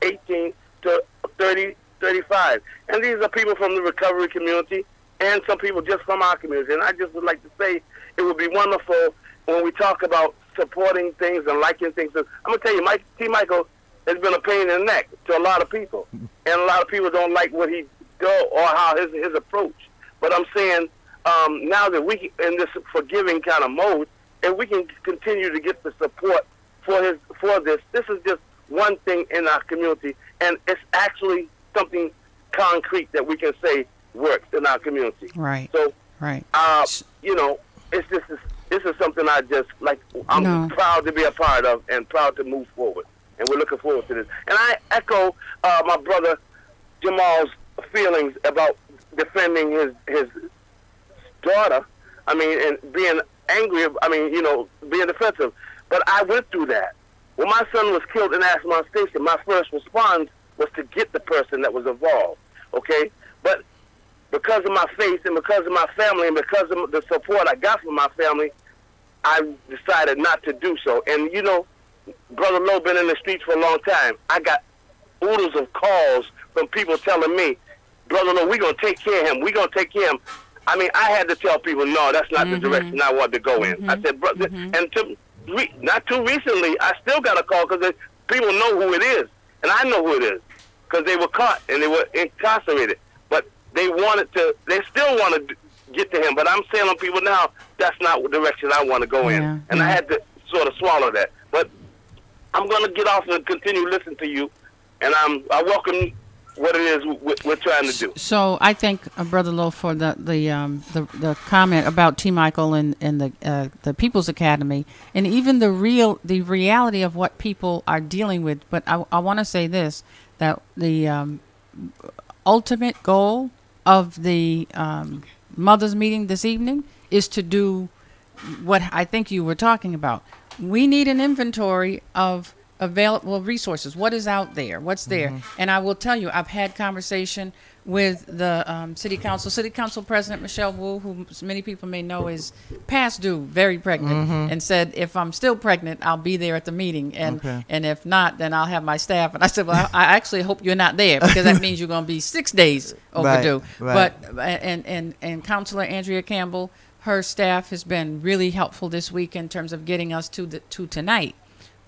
18 to 30 35 and these are people from the recovery community and some people just from our community. And i just would like to say it would be wonderful when we talk about supporting things and liking things. I'm going to tell you mike t. Michael has been a pain in the neck to a lot of people. And a lot of people don't like what he does or how his his approach. But i'm saying um, now that we in this forgiving kind of mode and we can continue to get the support for his for this. This is just one thing in our community, and it's actually something concrete that we can say works in our community. Right. So, Right. uh, you know, it's just this is something I just like. I'm No. proud to be a part of and proud to move forward, and we're looking forward to this. And I echo uh, my brother Jamal's feelings about defending his his daughter. I mean, and being angry. I mean, you know, being defensive. But I went through that. When my son was killed in Ashmont Station, my first response was to get the person that was involved. Okay, but because of my faith and because of my family and because of the support I got from my family, I decided not to do so. And you know, Brother Lowe been in the streets for a long time. I got oodles of calls from people telling me, Brother Lowe, we're gonna take care of him. We're gonna take care of him. I mean, I had to tell people, no, that's not the mm-hmm. direction I want to go in. I mm-hmm. said, brother, mm-hmm. and to, re, not too recently, I still got a call because people know who it is, and I know who it is because they were caught and they were incarcerated. But they wanted to, they still want to get to him. But I'm telling people now, that's not the direction I want to go in, Yeah, and I had to sort of swallow that. But I'm going to get off and continue listening to you, and I'm I welcome what it is we- we're trying to do. So I thank uh, Brother Lowe for the the, um, the the comment about T. Michael and, and the uh, the People's Academy, and even the real the reality of what people are dealing with. But I, I want to say this that the um, ultimate goal of the um, mothers meeting this evening is to do what I think you were talking about. We need an inventory of available resources. What is out there? What's there? Mm-hmm. And I will tell you, I've had conversation with the um, city council, city council president Michelle Wu, who many people may know is past due, very pregnant, mm-hmm. and said if I'm still pregnant, I'll be there at the meeting, and Okay. and if not, then I'll have my staff. And I said, well, I actually hope you're not there because that [LAUGHS] means you're going to be six days overdue. Right, right. But uh, and and and Councilor Andrea Campbell, her staff has been really helpful this week in terms of getting us to the to tonight.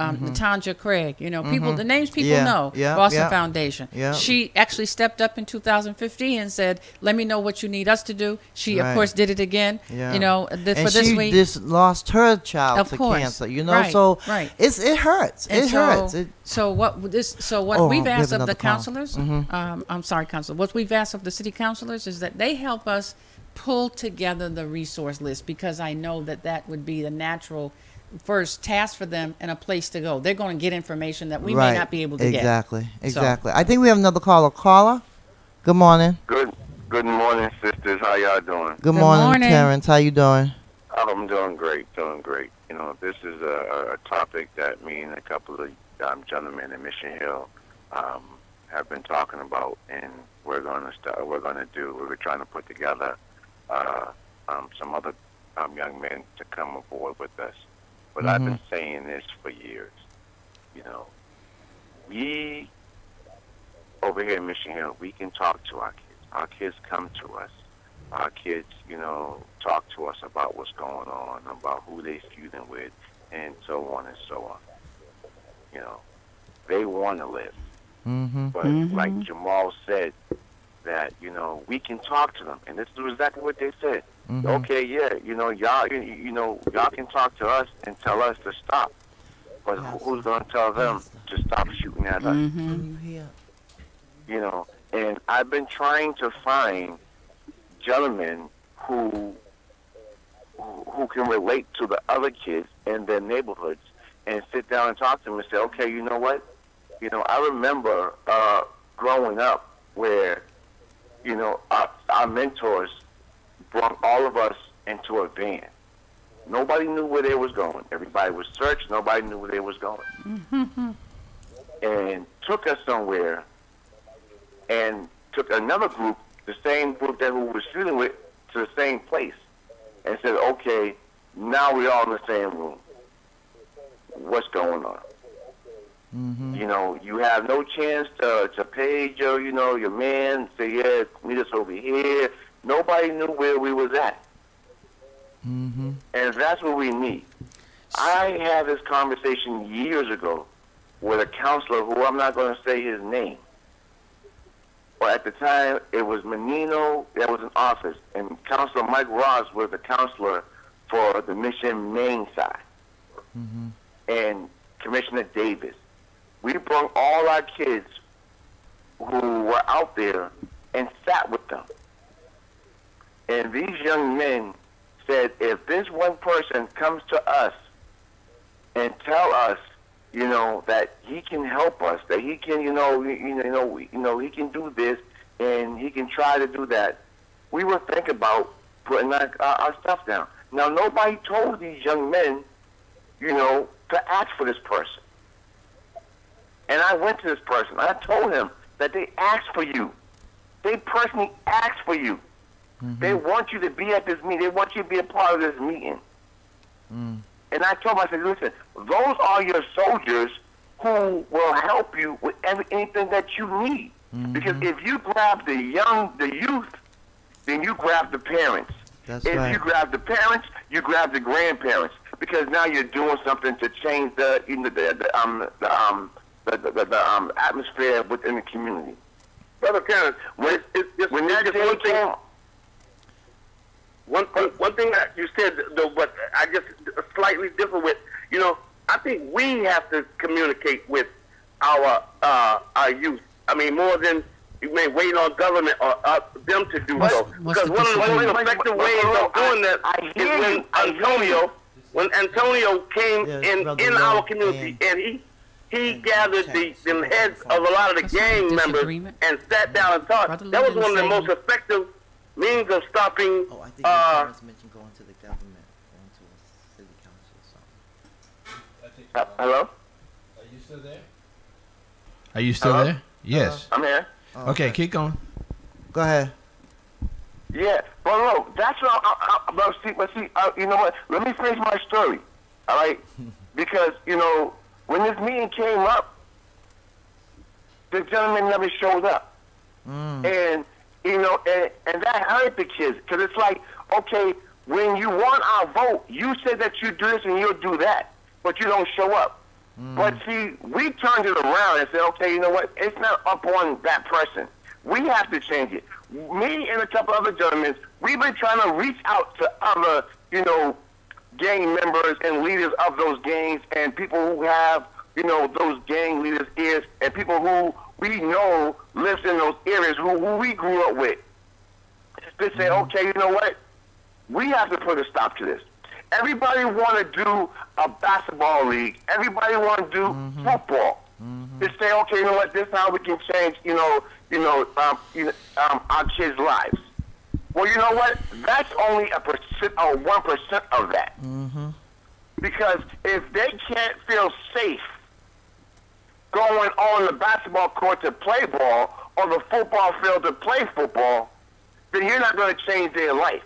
Um, Latanja Craig, you know, people, the names people Mm-hmm. Yeah, know, yeah, Boston yeah. Foundation. Yeah. She actually stepped up in 2015 and said, "Let me know what you need us to do." She, of course, did it again. Yeah. You know, and for this she week. just lost her child Of to course. cancer. You know, Right, so right. it's it hurts. And it so, hurts. It, so what this? So what Oh, we've we asked of the call. councilors, Mhm. um, I'm sorry, council. What we've asked of the city councilors is that they help us pull together the resource list because I know that that would be the natural first task for them and a place to go. They're going to get information that we right. may not be able to get. exactly, Exactly. I think we have another caller. Caller. Good morning. Good good morning, sisters. How y'all doing? Good, Good morning, morning. Terrence. How you doing? I'm doing great, doing great. You know, this is a, a topic that me and a couple of um, gentlemen in Mission Hill um, have been talking about, and we're going to start. We're going to do. We're trying to put together uh, um, some other um, young men to come aboard with us. But I've been saying this for years. You know, we over here in Mission Hill, we can talk to our kids. Our kids come to us. Our kids, you know, talk to us about what's going on, about who they're feuding with, and so on and so on. You know, they want to live, Mm-hmm. but Mhm. like Jamal said, that you know we can talk to them, and this is exactly what they said. Mm-hmm. Okay, yeah, you know, y'all, you, you know, y'all can talk to us and tell us to stop, but Yes. who's going to tell them to stop shooting at us? get. hmm You hear? you know, And I've been trying to find gentlemen who who who can relate to the other kids in their neighborhoods and sit down and talk to them and say, okay, you know what? You know, I remember uh, growing up where, you know, our, our mentors brought all of us into a van. Nobody knew where they was going. Everybody was searched. Nobody knew where they was going. and took us somewhere and took another group, the same group that we were shooting with, to the same place and said, okay, now we're all in the same room. What's going on? Mm-hmm. You know, you have no chance to to page your, you know, your man, say, yeah, meet us over here. Nobody knew where we was at. Mm-hmm. And that's what we need. I had this conversation years ago with a counselor who I'm not going to say his name. But at the time, it was Menino that was in office, and Counselor Mike Ross was the counselor for the Mission Main side, Mm-hmm. and Commissioner Davis. We brought all our kids who were out there and sat with them. And these young men said, if this one person comes to us and tell us, you know, that he can help us, that he can, you know, you, you know, you know, he can do this and he can try to do that, we would think about putting our, our stuff down. Now, nobody told these young men, you know, to ask for this person. And I went to this person. I told him that they asked for you. They personally asked for you. They want you to be at this meeting. They want you to be a part of this meeting. Mm. And I told him, I said, listen, those are your soldiers who will help you with every, anything that you need. Because if you grab the young, the youth, then you grab the parents. That's if right. you grab the parents, you grab the grandparents. Because now you're doing something to change the, you know, the, the, um, the, um, the, the, the, the um, atmosphere within the community. Brother Karen, When, it's, it's, it's, when it's that just day one thing. One thing, that you said, though, but I just slightly differ with. You know, I think we have to communicate with our uh, our youth. I mean, more than you may wait on government or uh, them to do What's- so. Because one of the most effective ways of doing that I is hear when you. Antonio, when Antonio came Yes, in in Lowe our community, and- and he he gathered the them heads of a lot of the What's gang members and sat down and talked. Brother that was one of the most effective means of stopping Oh, I think uh, your parents mentioned going to the government, going to a city council or something. Uh, hello? Are you still there? Are you still Hello? there? Yes. I'm here. Oh, okay, keep going. Go ahead. Yeah, but look, that's what I, I, I, but see, but see, uh, you know what? Let me finish my story, all right? [LAUGHS] because you know, when this meeting came up, the gentleman never showed up, Mm. and you know, and, and that hurt the kids because it's like, okay, when you want our vote, you said that you do this and you'll do that, but you don't show up. Hmm. But see, we turned it around and said, okay, you know what? It's not up on that person. We have to change it. Me and a couple other gentlemen, we've been trying to reach out to other, you know, gang members and leaders of those gangs and people who have, you know, those gang leaders' ears and people who we know lives in those areas who, who we grew up with. To say, okay, you know what? We have to put a stop to this. Everybody want to do a basketball league. Everybody want to do football. To say, okay, you know what? This is how we can change, you know, you know, um, you know, um, our kids' lives. Well, you know what? That's only a percent or one percent of that. Mm-hmm. Because if they can't feel safe going on the basketball court to play ball or the football field to play football, then you're not going to change their life.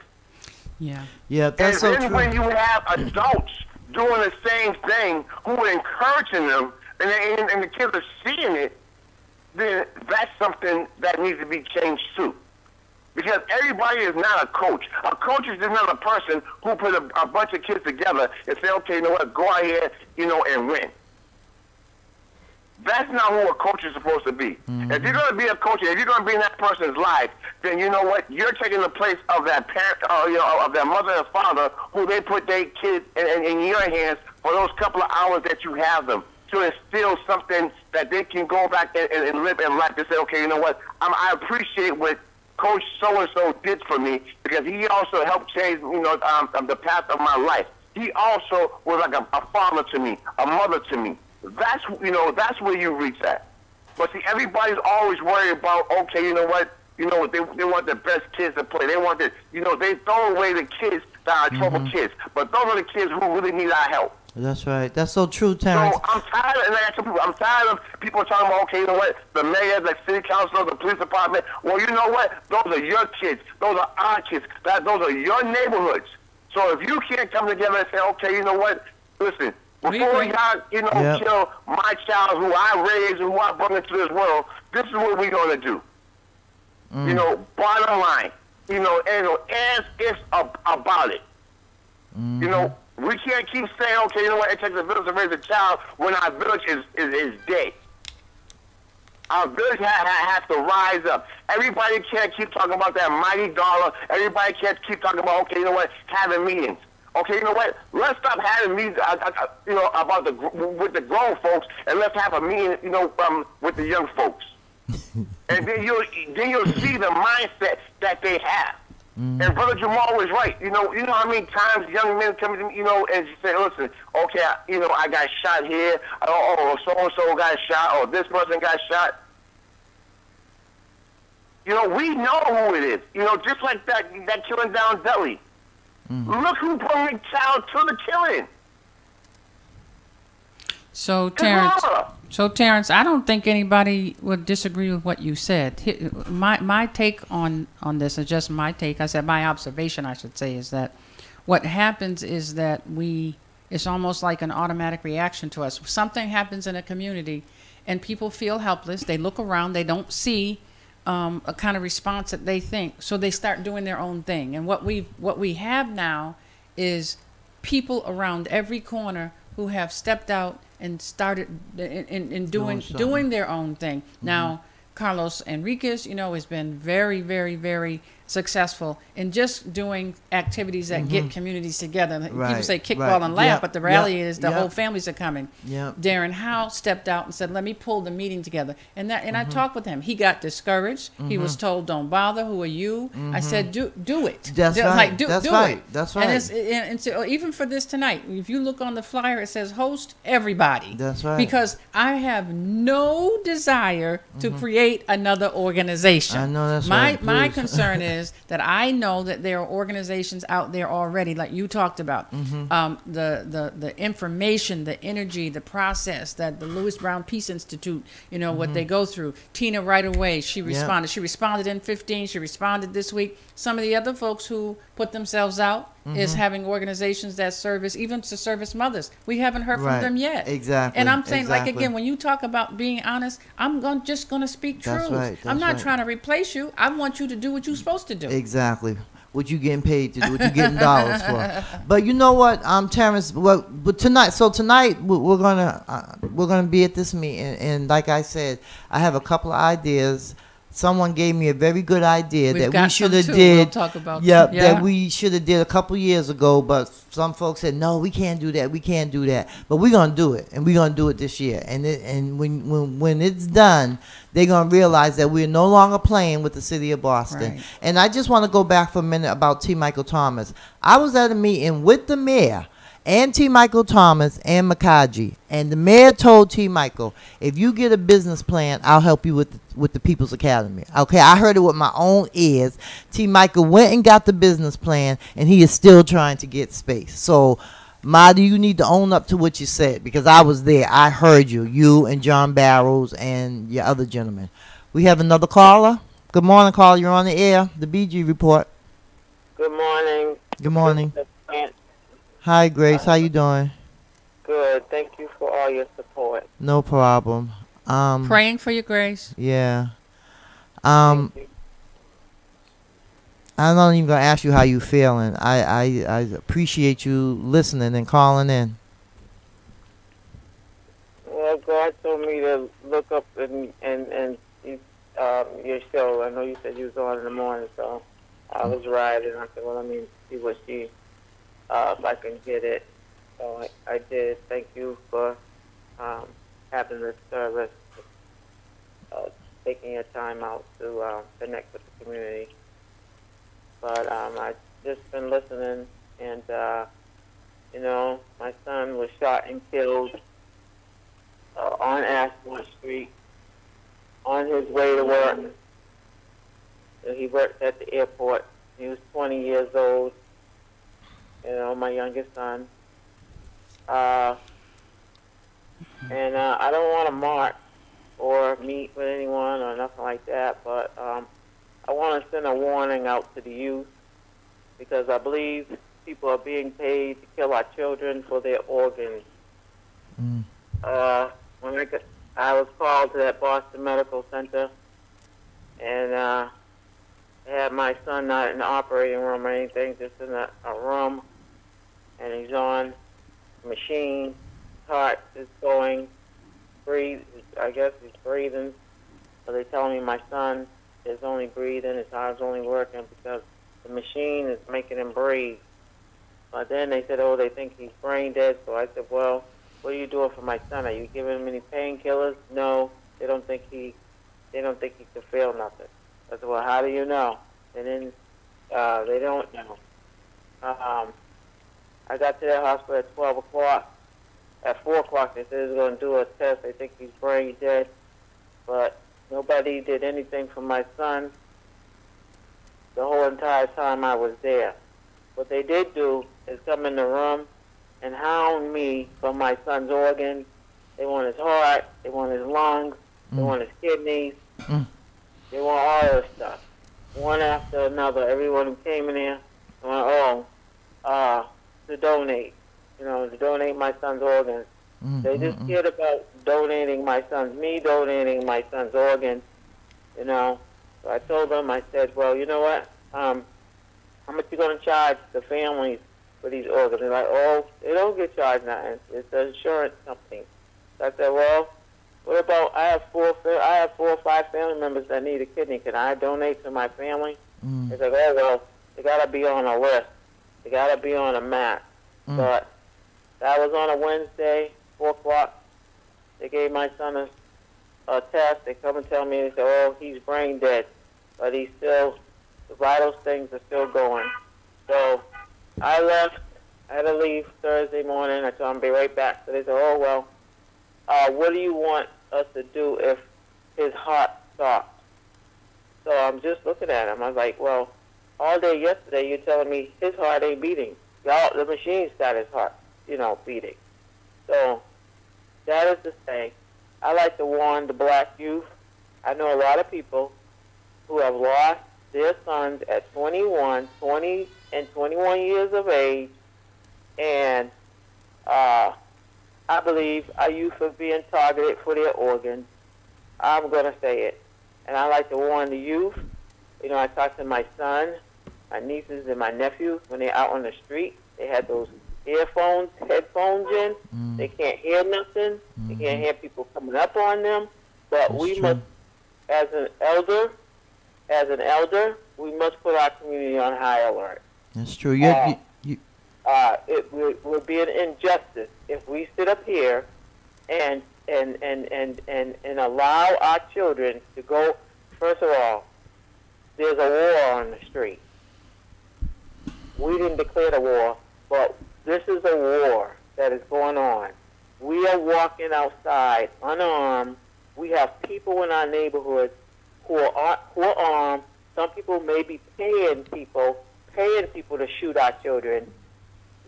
Yeah. Yeah, that's and so then true. when you have adults doing the same thing who are encouraging them, and, and, and the kids are seeing it, then that's something that needs to be changed too. Because everybody is not a coach. A coach is just not a person who put a, a bunch of kids together and say, okay, you know what, go out here, you know, and win. That's not who a coach is supposed to be. If you're going to be a coach, if you're going to be in that person's life, then you know what? You're taking the place of that parent, uh, you know, of that mother and father, who they put their kids in, in, in your hands for those couple of hours that you have them to instill something that they can go back and, and, and live in life and say, okay, you know what? Um, I appreciate what Coach so and so did for me because he also helped change, you know, um, the path of my life. He also was like a, a father to me, a mother to me. That's you know, that's where you reach at. But see, everybody's always worried about, okay, you know what? You know, they they want the best kids to play. They want the, you know, they throw away the kids that are trouble mm-hmm. kids. But those are the kids who really need our help. That's right. That's so true, Terrence. So I'm tired, and I people, I'm tired of people talking about, okay, you know what, the mayor, the city council, the police department. Well, you know what? Those are your kids. Those are our kids. That those are your neighborhoods. So if you can't come together and say, okay, you know what? Listen, before y'all, you know, Yep. kill my child who I raised and who I brought into this world, this is what we're gonna do. Mm. You know, bottom line, you know, and ask us ab- about it. Mm-hmm. You know, we can't keep saying, okay, you know what, it takes a village to raise a child when our village is, is, is dead. Our village ha- ha- has to rise up. Everybody can't keep talking about that mighty dollar. Everybody can't keep talking about, okay, you know what, having meetings. Okay, you know what? Let's stop having meetings, uh, you know, about the with the grown folks, and let's have a meeting, you know, um, with the young folks. [LAUGHS] and then you'll then you'll see the mindset that they have. And Brother Jamal was right. You know, you know how many times young men come to me, you know, and say, "Listen, okay, I, you know, I got shot here. Oh, oh so and so got shot, or this person got shot." You know, we know who it is. You know, just like that that killing down Delhi. Mm-hmm. Look who brought child to the killing. So Terrence, so Terrence, I don't think anybody would disagree with what you said. My my take on on this is just my take. I said my observation, I should say, is that what happens is that we it's almost like an automatic reaction to us. Something happens in a community, and people feel helpless. They look around. They don't see um, a kind of response that they think, so they start doing their own thing. And what we what we have now is people around every corner who have stepped out and started in, in, in doing something. doing their own thing. Now, Carlos Enriquez, you know, has been very, very, very successful in just doing activities that get communities together. People say kickball right. and laugh, Yep, but the reality yep, is the yep. whole families are coming. Yep. Darren Howe stepped out and said, "Let me pull the meeting together." And that, Mm-hmm. and I talked with him. He got discouraged. He was told, "Don't bother. Who are you?" I said, "Do do it. Mm-hmm. That's Do- right. Like, do, That's do right. it." That's And, right. it's, and, and so even for this tonight, if you look on the flyer, it says host everybody. That's right. Because I have no desire to create another organization. Mm-hmm. I know that's my right, my please. concern is [LAUGHS] that I know that there are organizations out there already, like you talked about, Mm-hmm. um, the the the information, the energy, the process that the Louis Brown Peace Institute, you know, what Mm-hmm. they go through. Tina, right away, she responded. She responded in 15. She responded this week. Some of the other folks who put themselves out Mm-hmm. is having organizations that service, even to service mothers. We haven't heard Right. from them yet. Exactly, And I'm saying, like again, when you talk about being honest, I'm going just going to speak That's truth. right, I'm not right. trying to replace you. I want you to do what you're supposed to do. Exactly. What you getting paid to do? What you getting dollars for? [LAUGHS] But you know what, um, Terrence. Well, but tonight, so tonight we- we're gonna uh, we're gonna be at this meeting, and like I said, I have a couple of ideas. Someone gave me a very good idea We've that we should have did. We'll talk about Yep. Yeah. that we should have did a couple years ago. But some folks said no, we can't do that. We can't do that. But we're gonna do it, and we're gonna do it this year. And it, and when when when it's done, they're gonna realize that we're no longer playing with the city of Boston. Right. And I just want to go back for a minute about T. Michael Thomas. I was at a meeting with the mayor and T. Michael Thomas and Makaji, and the mayor told T. Michael, "If you get a business plan, I'll help you with the, with the People's Academy." Okay, I heard it with my own ears. T. Michael went and got the business plan, and he is still trying to get space. So. Marty, you need to own up to what you said because I was there. I heard you, you and John Barros and your other gentleman. We have another caller. Good morning, caller. You're on the air. The BG report. Good morning. Good morning. Aunt. Hi, Grace. How you doing? Good. Thank you for all your support. No problem. Um, Praying for your grace. yeah. Um, Thank you. I'm not even gonna ask you how you feeling. I, I, I appreciate you listening and calling in. Well, God told me to look up and and and um, your show. I know you said you was on in the morning, so I was riding. I said, well, let me see what she, uh, if I can get it. So I, I did. Thank you for um, having this service, uh, taking your time out to uh, connect with the community. But um, I've just been listening, and uh, you know, my son was shot and killed uh, on Ashmore Street on his way to work. He worked at the airport. He was 20 years old. You know, my youngest son. Uh, and uh, I don't want to mark or meet with anyone or nothing like that, but um, I want to send a warning out to the youth because I believe people are being paid to kill our children for their organs. Mm. Uh, when I, got, I was called to that Boston Medical Center, and uh, I had my son not in the operating room or anything, just in a, a room, and he's on machine. Heart is going, breathe. I guess he's breathing. But they telling me my son is only breathing, his heart's only working because the machine is making him breathe. But then they said, oh, they think he's brain dead. So I said, well, what are you doing for my son? Are you giving him any painkillers? No, they don't think he, they don't think he can feel nothing. I said, well, how do you know? And then uh, they don't know. Um, I got to that hospital at 12 o'clock. At 4 o'clock, they said they was going to do a test. They think he's brain dead. But nobody did anything for my son the whole entire time I was there. What they did do is come in the room and hound me for my son's organs. They want his heart, they want his lungs, they Mm. want his kidneys, Mm. they want all this stuff. One after another, everyone who came in here went, oh, uh, to donate, you know, to donate my son's organs. Mm, They mm, just mm. cared about donating my son's, me donating my son's organs, you know. So I told them, I said, well, you know what? Um, how much you going to charge the families for these organs? They're like, oh, they don't get charged nothing. It's the insurance company. So I said, well, what about, I have four, I have four or five family members that need a kidney. Can I donate to my family? Mm. They said, oh, well, they got to be on a list. They got to be on a map. Mm. But that was on a Wednesday, 4 o'clock. They gave my son a, a test. They come and tell me, they said, oh, he's brain dead. But he's still, the vital things are still going. So I left. I had to leave Thursday morning. I told them be right back. So they said, oh, well, uh, what do you want us to do if his heart stops? So I'm just looking at him. I was like, well, all day yesterday you're telling me his heart ain't beating. Y'all, the machine's got his heart, you know, beating. So that is to say, I like to warn the black youth. I know a lot of people who have lost their sons at 21, 20, and 21 years of age, and uh, I believe our youth are being targeted for their organs. I'm going to say it. And I like to warn the youth. You know, I talked to my son, my nieces, and my nephews when they're out on the street. They have those earphones, headphones in. Mm. They can't hear nothing. They can't hear people coming up on them. But That's we true. must, as an elder, as an elder, we must put our community on high alert. That's true. You, Uh, you, you, Uh, it would, would be an injustice if we sit up here and and, and, and, and and allow our children to go. First of all, there's a war on the street. We didn't declare the war, but this is a war that is going on. We are walking outside unarmed. We have people in our neighborhood who are who are armed. Some people may be paying people, paying people to shoot our children.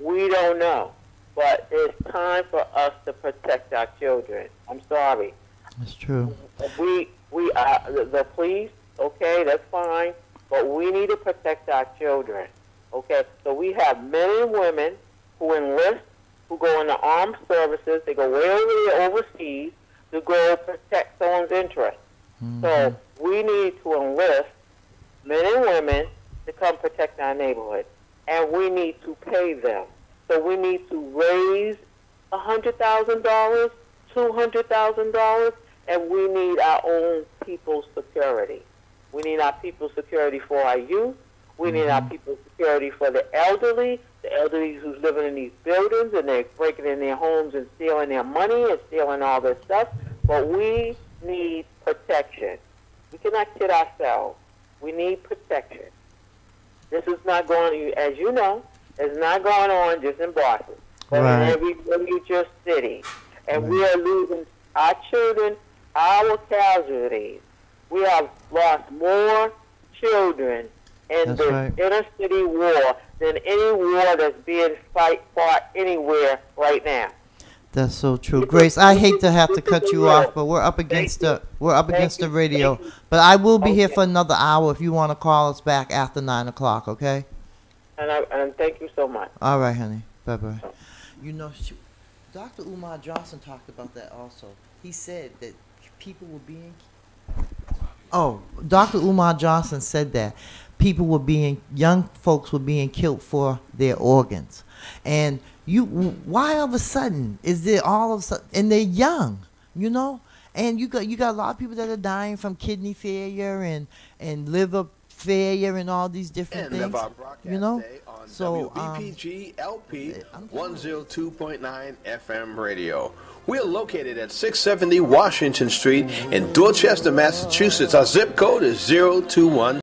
We don't know, but it's time for us to protect our children. I'm sorry that's true. we we the, the police okay that's fine but we need to protect our children okay so we have men and women who enlist who go into armed services they go way over there overseas to go protect someone's interest so mm-hmm. we need to enlist men and women to come protect our neighborhood and we need to pay them so we need to raise a hundred thousand dollars two hundred thousand dollars and we need our own people's security. We need our people's security for our youth. We need our mm-hmm. people security for the elderly, the elderly who's living in these buildings and they're breaking in their homes and stealing their money and stealing all this stuff. But we need protection. We cannot kid ourselves. We need protection. This is not going, as you know, it's not going on just in Boston, but Right. in every major city. And we are losing our children, our casualties. We have lost more children in That's the right. inner city war than any war that's being fight, fought anywhere right now. That's so true. Grace, I hate to have to cut you off, but we're up against the we're up against the radio. But I will be here for another hour if you want to call us back after nine o'clock. Okay. And, I, and thank you so much. All right, honey. Bye bye. You know, she, Dr. Umar Johnson talked about that also. He said that people were being. Oh, Dr. Umar Johnson said that people were being, young folks were being killed for their organs. And you, why all of a sudden is there all of a sudden, and they're young, you know? And you got you got a lot of people that are dying from kidney failure and and liver failure and all these different things. of our broadcast you know, so um, LP I'm- 102.9 FM radio. We are located at 670 Washington Street in Dorchester, Massachusetts. Our zip code is 021.